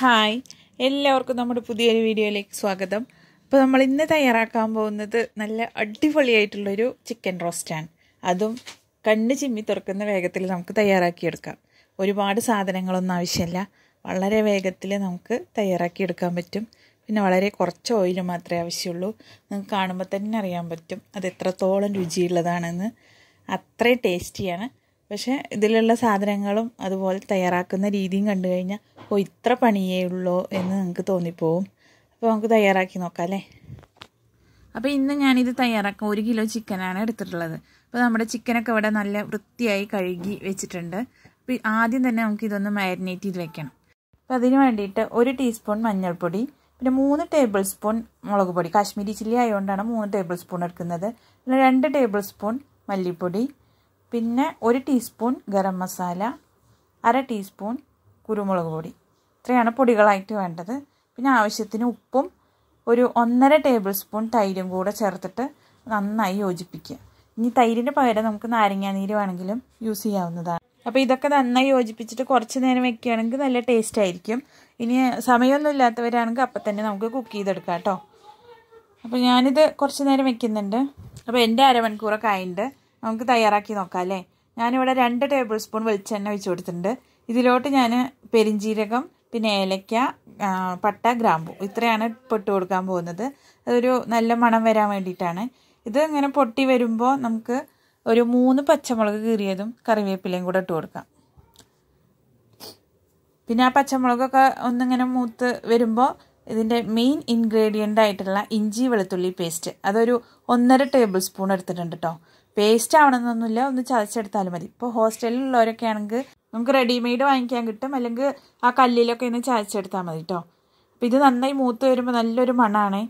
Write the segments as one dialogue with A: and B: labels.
A: Hi. എല്ലാവർക്കും നമ്മുടെ പുതിയൊരു വീഡിയോയിലേക്ക് സ്വാഗതം. അപ്പോൾ നമ്മൾ ഇന്ന് തയ്യാറാക്കാൻ പോകുന്നത് നല്ല അടിപൊളിയായിട്ടുള്ളൊരു ചിക്കൻ റോസ്റ്റാണ് അതും കണ്ണ് ചിമ്മി തുറക്കുന്ന വേഗത്തിൽ നമുക്ക് തയ്യാറാക്കിയെടുക്കാം. ഒരുപാട് സാധനങ്ങളൊന്നും ആവശ്യമില്ല. വളരെ വേഗത്തിൽ നമുക്ക് തയ്യാറാക്കിയെടുക്കാൻ പറ്റും. പിന്നെ വളരെ കുറച്ച് ഓയിൽ മാത്രമേ ആവശ്യമുള്ളൂ. നിങ്ങൾക്ക് കാണുമ്പോൾ തന്നെ അറിയാൻ പറ്റും. അത് എത്രത്തോളം രുചിയുള്ളതാണെന്ന്. അത്രയും ടേസ്റ്റിയാണ് പക്ഷേ ഇതിലുള്ള സാധനങ്ങളും അതുപോലെ തയ്യാറാക്കുന്ന രീതിയും കണ്ടു കഴിഞ്ഞാൽ ഓ ഇത്ര പണിയേ ഉള്ളൂ എന്ന് നിങ്ങൾക്ക് തോന്നിപ്പോവും. അപ്പോൾ നമുക്ക് തയ്യാറാക്കി നോക്കാം അല്ലേ? അപ്പോൾ ഇന്ന് ഞാനിത് തയ്യാറാക്കാൻ ഒരു കിലോ ചിക്കനാണ് എടുത്തിട്ടുള്ളത്. അപ്പോൾ നമ്മുടെ ചിക്കനൊക്കെ ഇവിടെ നല്ല വൃത്തിയായി കഴുകി വെച്ചിട്ടുണ്ട്. അപ്പോൾ ആദ്യം തന്നെ നമുക്ക് ഇതൊന്ന് മാരിനേറ്റ് ചെയ്ത് വെക്കണം. അപ്പോൾ അതിന് വേണ്ടിയിട്ട് ഒരു ടീസ്പൂൺ മഞ്ഞൾപ്പൊടി പിന്നെ മൂന്ന് ടേബിൾ സ്പൂൺ മുളക് പൊടി. കാശ്മീരി ചില്ലി ആയതുകൊണ്ടാണ് മൂന്ന് ടേബിൾ സ്പൂൺ എടുക്കുന്നത്. പിന്നെ രണ്ട് ടേബിൾ സ്പൂൺ മല്ലിപ്പൊടി പിന്നെ ഒരു ടീസ്പൂൺ ഗരം മസാല അര ടീസ്പൂൺ കുരുമുളക് പൊടി. ഇത്രയാണ് പൊടികളായിട്ട് വേണ്ടത്. പിന്നെ ആവശ്യത്തിന് ഉപ്പും ഒരു ഒന്നര ടേബിൾ സ്പൂൺ തൈരും കൂടെ ചേർത്തിട്ട് നന്നായി യോജിപ്പിക്കുക. ഇനി തൈരിന് പകരം നമുക്ക് നാരങ്ങാനീര് വേണമെങ്കിലും യൂസ് ചെയ്യാവുന്നതാണ്. അപ്പോൾ ഇതൊക്കെ നന്നായി യോജിപ്പിച്ചിട്ട് കുറച്ച് നേരം വെക്കുകയാണെങ്കിൽ നല്ല ടേസ്റ്റ് ആയിരിക്കും. ഇനി സമയമൊന്നും ഇല്ലാത്തവരാണെങ്കിൽ അപ്പം തന്നെ നമുക്ക് കുക്ക് ചെയ്തെടുക്കാം കേട്ടോ. അപ്പോൾ ഞാനിത് കുറച്ച് നേരം വെക്കുന്നുണ്ട്. അപ്പോൾ എന്റെ അരമണിക്കൂറൊക്കെ ആയിട്ടുണ്ട് നമുക്ക് തയ്യാറാക്കി നോക്കാം അല്ലേ? ഞാനിവിടെ രണ്ട് ടേബിൾ സ്പൂൺ വെളിച്ചെണ്ണ ഒഴിച്ചു കൊടുത്തിട്ടുണ്ട്. ഇതിലോട്ട് ഞാൻ പെരിഞ്ജീരകം പിന്നെ ഏലക്ക പട്ട ഗ്രാമ്പു. ഇത്രയാണ് പൊട്ട് കൊടുക്കാൻ പോകുന്നത്. അതൊരു നല്ല മണം വരാൻ വേണ്ടിയിട്ടാണ്. ഇത് ഇങ്ങനെ പൊട്ടി വരുമ്പോൾ നമുക്ക് ഒരു മൂന്ന് പച്ചമുളക് കീറിയതും കറിവേപ്പിലയും കൂടെ ഇട്ട് കൊടുക്കാം. പിന്നെ ആ പച്ചമുളകൊക്കെ ഒന്നിങ്ങനെ മൂത്ത് വരുമ്പോൾ ഇതിന്റെ മെയിൻ ഇൻഗ്രീഡിയന്റ് ആയിട്ടുള്ള ഇഞ്ചി വെളുത്തുള്ളി പേസ്റ്റ് അതൊരു ഒന്നര ടേബിൾ സ്പൂൺ എടുത്തിട്ടുണ്ട് കേട്ടോ പേസ്റ്റ് ആവണമെന്നൊന്നുമില്ല. ഒന്ന് ചതച്ചെടുത്താലും മതി. ഇപ്പോൾ ഹോസ്റ്റലിലുള്ളവരൊക്കെ ആണെങ്കിൽ നമുക്ക് റെഡിമെയ്ഡ് വാങ്ങിക്കാൻ കിട്ടും. അല്ലെങ്കിൽ ആ കല്ലിലൊക്കെ ഒന്ന് ചതച്ചെടുത്താൽ മതി കേട്ടോ അപ്പോൾ ഇത് നന്നായി മൂത്ത് വരുമ്പോൾ നല്ലൊരു മണമാണ്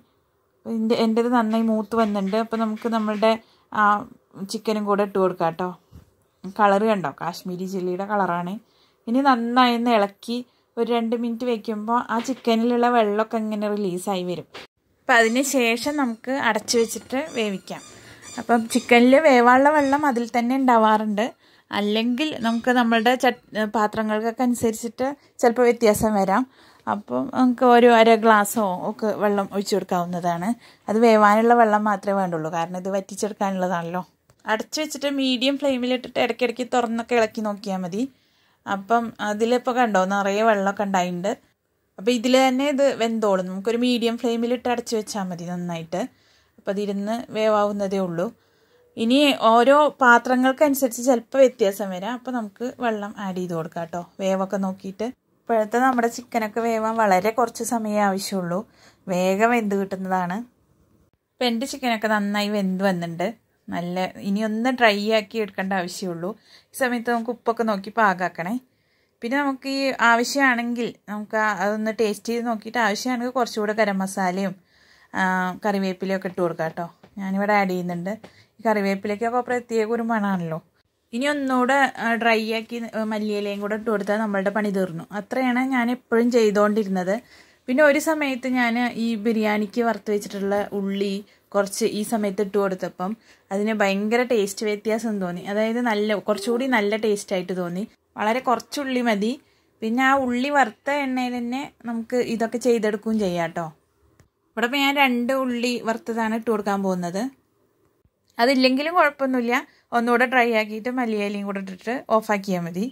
A: എന്റെ എന്റെത് നന്നായി മൂത്ത് വന്നിട്ടുണ്ട്. അപ്പോൾ നമുക്ക് നമ്മളുടെ ആ ചിക്കനും കൂടെ ഇട്ട് കൊടുക്കാം കേട്ടോ കളറ് കണ്ടോ? കാശ്മീരി ചില്ലിയുടെ കളറാണ്. ഇനി നന്നായി ഒന്ന് ഇളക്കി ഒരു രണ്ട് മിനിറ്റ് വെക്കുമ്പോൾ ആ ചിക്കനിലുള്ള വെള്ളമൊക്കെ ഇങ്ങനെ റിലീസായി വരും. അപ്പം അതിന് ശേഷം നമുക്ക് അടച്ചു വെച്ചിട്ട് വേവിക്കാം. അപ്പം ചിക്കനിൽ വേവാനുള്ള വെള്ളം അതിൽ തന്നെ ഉണ്ടാവാറുണ്ട്. അല്ലെങ്കിൽ നമുക്ക് നമ്മളുടെ ചട്ട് പാത്രങ്ങൾക്കൊക്കെ അനുസരിച്ചിട്ട് ചിലപ്പോൾ വ്യത്യാസം വരാം. അപ്പം നമുക്ക് ഒരു അര ഗ്ലാസ്സോ ഒക്കെ വെള്ളം ഒഴിച്ചു കൊടുക്കാവുന്നതാണ്. അത് വേവാനുള്ള വെള്ളം മാത്രമേ വേണ്ടുള്ളൂ. കാരണം ഇത് വറ്റിച്ചെടുക്കാനുള്ളതാണല്ലോ. അടച്ചു വെച്ചിട്ട് മീഡിയം ഫ്ലെയിമിലിട്ടിട്ട് ഇടയ്ക്കിടയ്ക്ക് തുറന്നൊക്കെ ഇളക്കി നോക്കിയാൽ മതി. അപ്പം അതിലിപ്പോൾ കണ്ടോ നിറയെ വെള്ളമൊക്കെ ഉണ്ടായിട്ടുണ്ട് അപ്പോൾ ഇതിൽ തന്നെ ഇത് വെന്തോളും. നമുക്കൊരു മീഡിയം ഫ്ലെയിമിലിട്ട് അടച്ചു വെച്ചാൽ മതി നന്നായിട്ട്. അപ്പോൾ അതിരുന്ന് വേവാവുന്നതേ ഉള്ളൂ. ഇനി ഓരോ പാത്രങ്ങൾക്കനുസരിച്ച് ചിലപ്പോൾ വ്യത്യാസം വരാം. അപ്പോൾ നമുക്ക് വെള്ളം ആഡ് ചെയ്ത് കൊടുക്കാം കേട്ടോ വേവൊക്കെ നോക്കിയിട്ട്. ഇപ്പോഴത്തെ നമ്മുടെ ചിക്കനൊക്കെ വേവാൻ വളരെ കുറച്ച് സമയമേ ആവശ്യമുള്ളൂ. വേഗം വെന്ത് കിട്ടുന്നതാണ്. ഇപ്പം എന്റെ ചിക്കനൊക്കെ നന്നായി വെന്ത് വന്നിട്ടുണ്ട്. നല്ല ഇനി ഒന്ന് ഡ്രൈ ആക്കി എടുക്കേണ്ട ആവശ്യമുള്ളൂ. ഈ സമയത്ത് നമുക്ക് ഉപ്പൊക്കെ നോക്കി പാകാക്കണേ. പിന്നെ നമുക്ക് ഈ ആവശ്യമാണെങ്കിൽ നമുക്ക് അതൊന്ന് ടേസ്റ്റ് ചെയ്ത് നോക്കിയിട്ട് ആവശ്യമാണെങ്കിൽ കുറച്ചുകൂടെ ഗരം മസാലയും കറിവേപ്പിലയും ഒക്കെ ഇട്ട് കൊടുക്കാം കേട്ടോ. ഞാനിവിടെ ആഡ് ചെയ്യുന്നുണ്ട്. ഈ കറിവേപ്പിലയ്ക്കൊക്കെ പ്രത്യേക ഒരു മണമാണല്ലോ ഇനി ഒന്നുകൂടെ ഡ്രൈ ആക്കി മല്ലിയിലയും കൂടെ ഇട്ട് കൊടുത്താൽ നമ്മളുടെ പണി തീർന്നു. അത്രയാണ് ഞാൻ എപ്പോഴും ചെയ്തുകൊണ്ടിരുന്നത് പിന്നെ ഒരു സമയത്ത് ഞാൻ ഈ ബിരിയാണിക്ക് വറുത്ത് വെച്ചിട്ടുള്ള ഉള്ളി കുറച്ച് ഈ സമയത്ത് ഇട്ട് കൊടുത്തപ്പം അതിന് ഭയങ്കര ടേസ്റ്റ് വ്യത്യാസം തോന്നി. അതായത് നല്ല കുറച്ചുകൂടി നല്ല ടേസ്റ്റ് ആയിട്ട് തോന്നി. വളരെ കുറച്ചുള്ളി മതി. പിന്നെ ആ ഉള്ളി വറുത്ത എണ്ണയിൽ തന്നെ നമുക്ക് ഇതൊക്കെ ചെയ്തെടുക്കുകയും ചെയ്യാം കേട്ടോ. ഇവിടെ ഇപ്പോൾ ഞാൻ രണ്ട് ഉള്ളി വറുത്തതാണ് ഇട്ട് കൊടുക്കാൻ പോകുന്നത്. അതില്ലെങ്കിലും കുഴപ്പമൊന്നുമില്ല. ഒന്നുകൂടെ ഡ്രൈ ആക്കിയിട്ട് മല്ലിയിലയും കൂടെ ഇട്ടിട്ട് ഓഫാക്കിയാൽ മതി.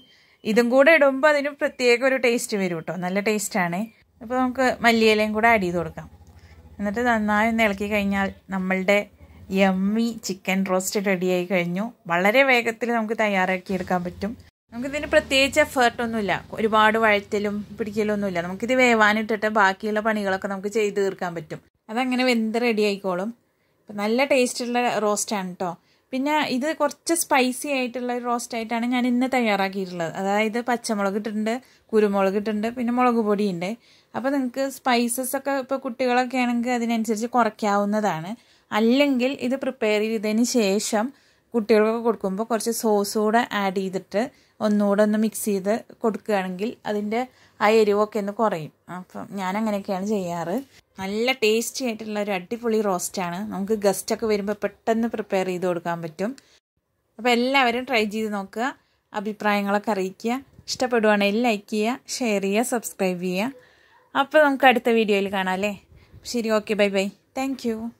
A: ഇതും കൂടെ ഇടുമ്പോൾ അതിന് പ്രത്യേക ഒരു ടേസ്റ്റ് വരും കേട്ടോ. നല്ല ടേസ്റ്റാണ് അപ്പോൾ നമുക്ക് മല്ലിയിലയും കൂടെ ആഡ് ചെയ്ത് കൊടുക്കാം. എന്നിട്ട് നന്നായി ഒന്ന് ഇളക്കി കഴിഞ്ഞാൽ നമ്മളുടെ യമ്മി ചിക്കൻ റോസ്റ്റ് റെഡിയായി കഴിഞ്ഞു. വളരെ വേഗത്തിൽ നമുക്ക് തയ്യാറാക്കിയെടുക്കാൻ പറ്റും. നമുക്കിതിന് പ്രത്യേകിച്ച് എഫേർട്ടൊന്നുമില്ല ഒരുപാട് വഴറ്റലും പിടിക്കലൊന്നുമില്ല. നമുക്കിത് വേവാനിട്ടിട്ട് ബാക്കിയുള്ള പണികളൊക്കെ നമുക്ക് ചെയ്ത് തീർക്കാൻ പറ്റും. അതങ്ങനെ വെന്ത് റെഡി ആയിക്കോളും. നല്ല ടേസ്റ്റുള്ള റോസ്റ്റാണ് കേട്ടോ പിന്നെ ഇത് കുറച്ച് സ്പൈസി ആയിട്ടുള്ള ഒരു റോസ്റ്റ് ആയിട്ടാണ് ഞാൻ ഇന്ന് തയ്യാറാക്കിയിട്ടുള്ളത്. അതായത് പച്ചമുളക് ഇട്ടിട്ടുണ്ട് കുരുമുളക് ഇട്ടിട്ടുണ്ട് പിന്നെ മുളക് പൊടിയുണ്ട്. അപ്പോൾ നിങ്ങൾക്ക് സ്പൈസസ് ഒക്കെ ഇപ്പോൾ കുട്ടികളൊക്കെ ആണെങ്കിൽ അതിനനുസരിച്ച് കുറയ്ക്കാവുന്നതാണ്. അല്ലെങ്കിൽ ഇത് പ്രിപ്പയർ ചെയ്തതിന് ശേഷം കുട്ടികൾക്ക് കൊടുക്കുമ്പോൾ കുറച്ച് സോസ് കൂടെ ആഡ് ചെയ്തിട്ട് ഒന്നുകൂടെ ഒന്ന് മിക്സ് ചെയ്ത് കൊടുക്കുകയാണെങ്കിൽ അതിന്റെ ആ എരിവൊക്കെ ഒന്ന് കുറയും. അപ്പം ഞാൻ അങ്ങനെയൊക്കെയാണ് ചെയ്യാറ്. നല്ല ടേസ്റ്റി ആയിട്ടുള്ള ഒരു അടിപൊളി റോസ്റ്റാണ് നമുക്ക് ഗസ്റ്റൊക്കെ വരുമ്പോൾ പെട്ടെന്ന് പ്രിപ്പയർ ചെയ്ത് കൊടുക്കാൻ പറ്റും. അപ്പോൾ എല്ലാവരും ട്രൈ ചെയ്ത് നോക്കുക. അഭിപ്രായങ്ങളൊക്കെ അറിയിക്കുക. ഇഷ്ടപ്പെടുവാണെങ്കിൽ ലൈക്ക് ചെയ്യുക ഷെയർ ചെയ്യുക സബ്സ്ക്രൈബ് ചെയ്യുക. അപ്പോൾ നമുക്ക് അടുത്ത വീഡിയോയിൽ കാണാം അല്ലേ? ശരി ഓക്കെ ബൈ ബൈ താങ്ക്